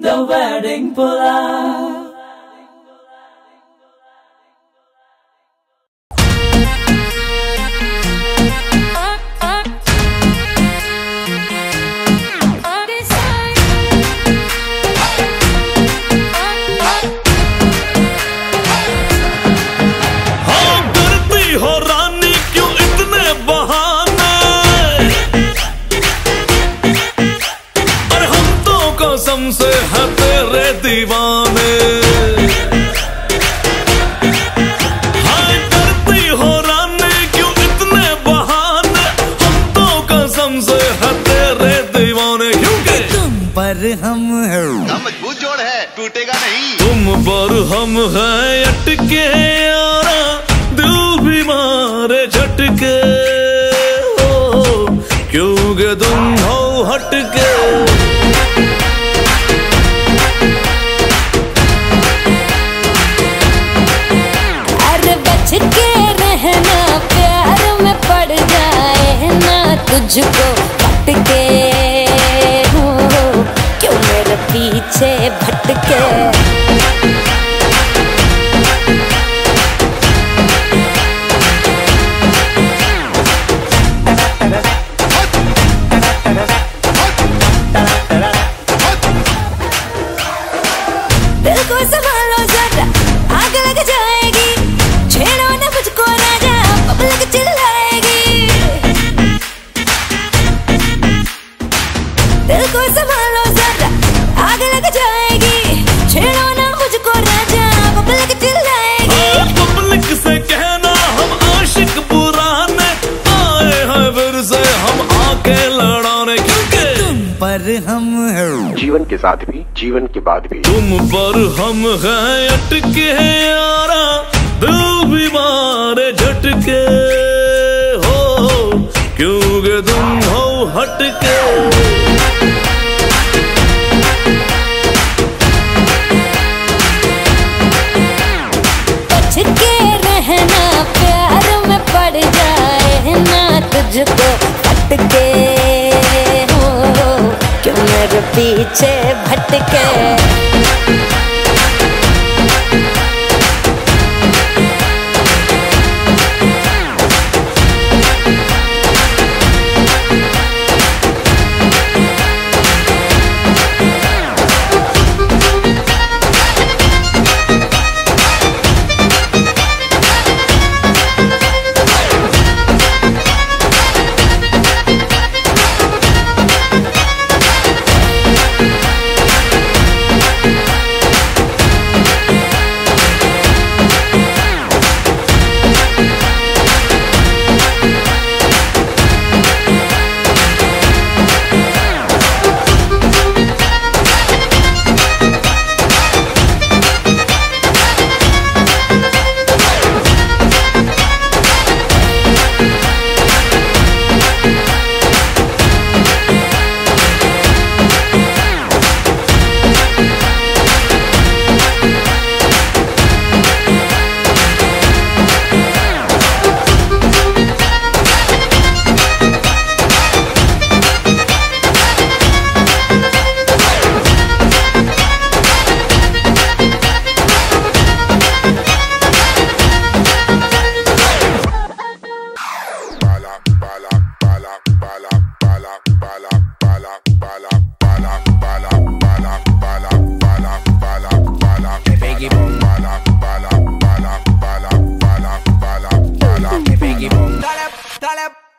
The wedding puller. पर हम है। क्या मज़बूत जोड़ है टूटेगा नहीं। तुम पर हम है अटके यारा दिल भी मारे झटके। क्योंकि तुम हो हटके? अरे बच के रहना प्यार में पड़ जाए ना तुझको भटके पीछे भटके। पर हम है। जीवन के साथ भी जीवन के बाद भी। तुम पर हम हैं अटके यारा दिल भी मारे झटके। हो क्योंकि तुम हो हटके? बच प्यार में पड़ जाए ना तुझको। पीछे भटके।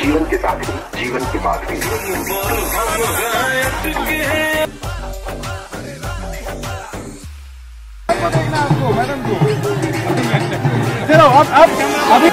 जीवन के साथ ही जीवन के बाद भी। मैडम को चलो अब अब अभी